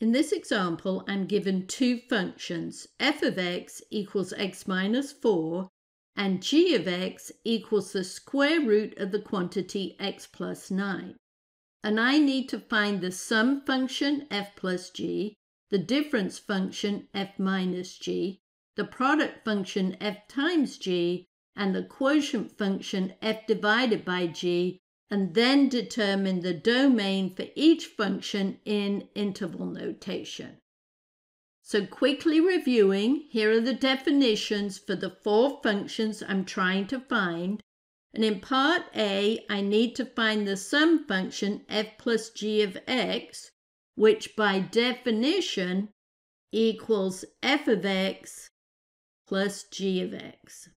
In this example, I'm given two functions, f of x equals x minus 4 and g of x equals the square root of the quantity x plus 9. And I need to find the sum function f plus g, the difference function f minus g, the product function f times g, and the quotient function f divided by g and then determine the domain for each function in interval notation. So quickly reviewing, here are the definitions for the four functions I'm trying to find. And in part A, I need to find the sum function f plus g of x, which by definition equals f of x plus g of x.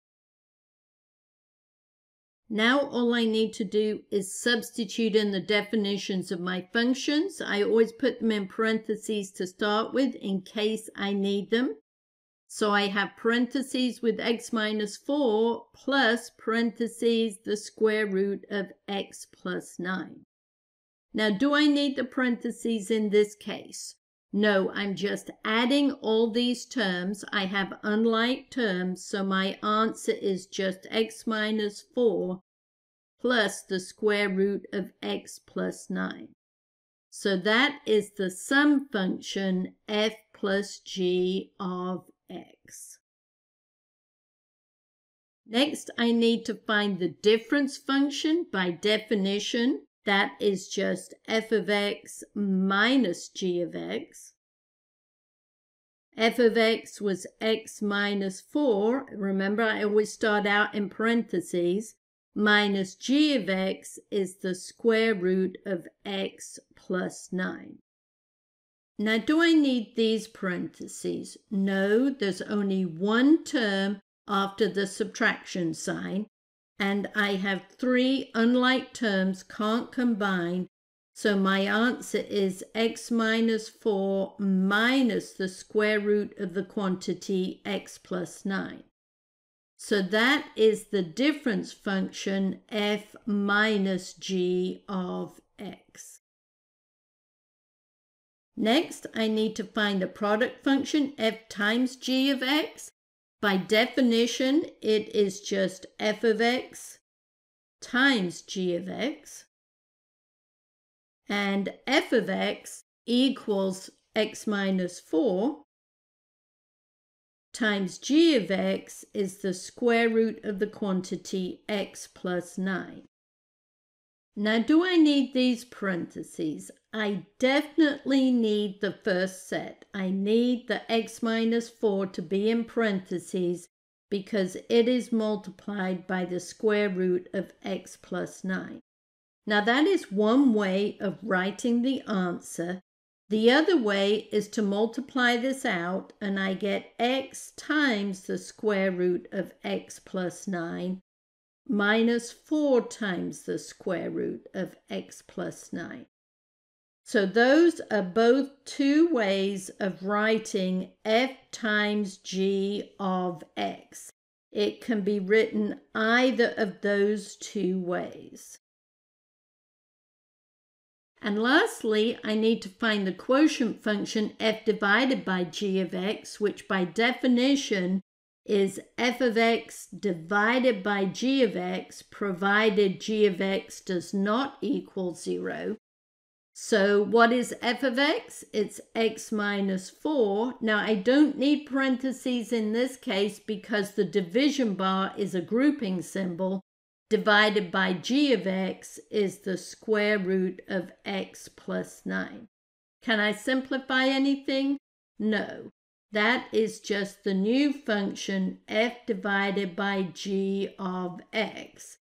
Now all I need to do is substitute in the definitions of my functions. I always put them in parentheses to start with in case I need them. So I have parentheses with x minus 4 plus parentheses the square root of x plus 9. Now do I need the parentheses in this case? No, I'm just adding all these terms. I have unlike terms, so my answer is just x minus 4 plus the square root of x plus 9. So that is the sum function f plus g of x. Next, I need to find the difference function by definition. That is just f of x minus g of x. f of x was x minus 4. Remember, I always start out in parentheses. Minus g of x is the square root of x plus 9. Now, do I need these parentheses? No, there's only one term after the subtraction sign, and I have three unlike terms can't combine, so my answer is x minus 4 minus the square root of the quantity x plus 9. So that is the difference function f minus g of x. Next, I need to find the product function f times g of x. By definition, it is just f of x times g of x. And f of x equals x minus 4 times g of x is the square root of the quantity x plus 9. Now, do I need these parentheses? I definitely need the first set. I need the x minus 4 to be in parentheses because it is multiplied by the square root of x plus 9. Now that is one way of writing the answer. The other way is to multiply this out and I get x times the square root of x plus 9 minus 4 times the square root of x plus 9. So those are both two ways of writing f times g of x. It can be written either of those two ways. And lastly, I need to find the quotient function f divided by g of x, which by definition is f of x divided by g of x, provided g of x does not equal 0. So what is f of x? It's x minus 4. Now I don't need parentheses in this case because the division bar is a grouping symbol. Divided by g of x is the square root of x plus 9. Can I simplify anything? No. That is just the new function f divided by g of x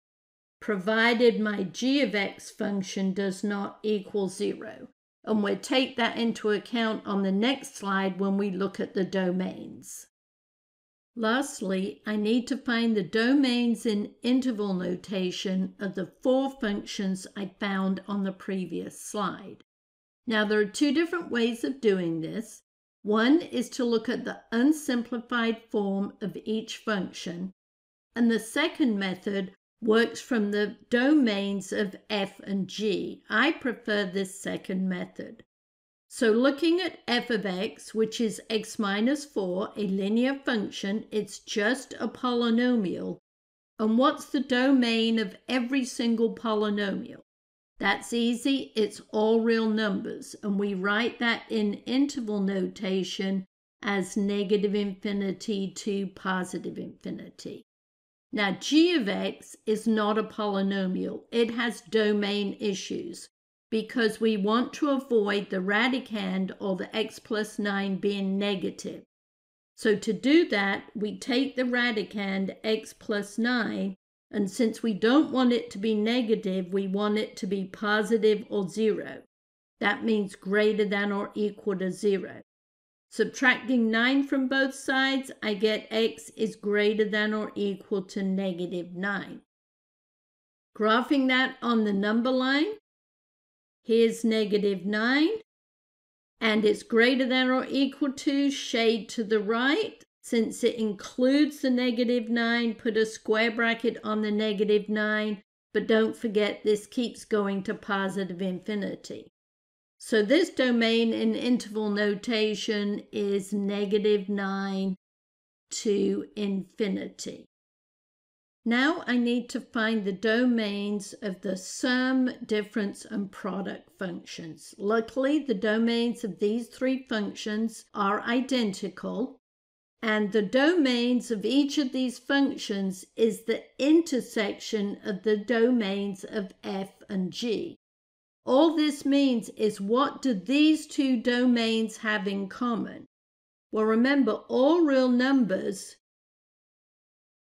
provided my g of x function does not equal 0. And we'll take that into account on the next slide when we look at the domains. Lastly, I need to find the domains in interval notation of the four functions I found on the previous slide. Now, there are two different ways of doing this. One is to look at the unsimplified form of each function, and the second method works from the domains of f and g. I prefer this second method. So looking at f of x, which is x minus 4, a linear function, it's just a polynomial. And what's the domain of every single polynomial? That's easy. It's all real numbers. And we write that in interval notation as negative infinity to positive infinity. Now, g of x is not a polynomial. It has domain issues because we want to avoid the radicand or the x plus 9 being negative. So to do that, we take the radicand x plus 9, and since we don't want it to be negative, we want it to be positive or 0. That means greater than or equal to 0. Subtracting 9 from both sides, I get x is greater than or equal to negative 9. Graphing that on the number line, Here's negative 9. And it's greater than or equal to shade to the right. Since it includes the negative 9, put a square bracket on the negative 9. But don't forget this keeps going to positive infinity. So this domain in interval notation is negative 9 to infinity. Now I need to find the domains of the sum, difference, and product functions. Luckily, the domains of these three functions are identical, and the domains of each of these functions is the intersection of the domains of f and g. All this means is what do these two domains have in common? Well, remember, all real numbers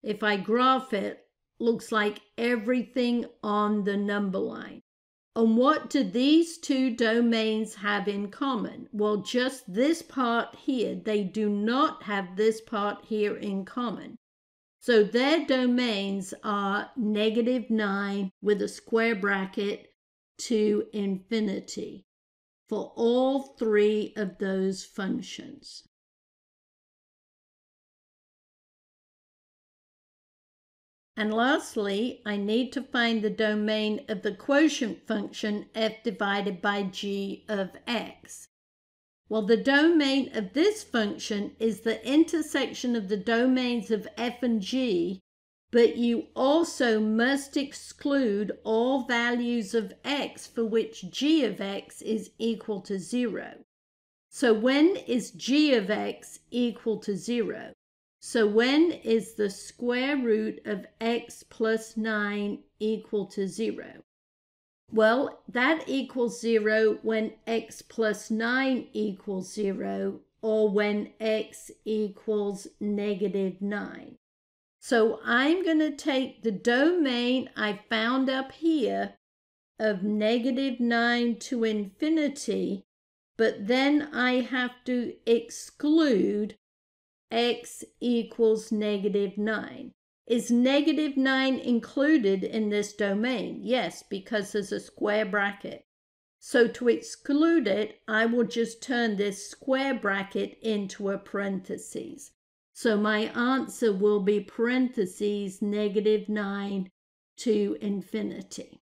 if I graph it, looks like everything on the number line. And what do these two domains have in common? Well, just this part here. They do not have this part here in common. So their domains are negative 9 with a square bracket to infinity for all three of those functions. And lastly, I need to find the domain of the quotient function f divided by g of x. Well, the domain of this function is the intersection of the domains of f and g, but you also must exclude all values of x for which g of x is equal to 0. So when is g of x equal to 0? So when is the square root of x plus 9 equal to 0? Well, that equals 0 when x plus 9 equals 0 or when x equals negative 9. So I'm going to take the domain I found up here of negative 9 to infinity, but then I have to exclude x equals negative 9. Is negative 9 included in this domain? Yes, because there's a square bracket. So to exclude it, I will just turn this square bracket into a parentheses. So my answer will be parentheses negative 9 to infinity.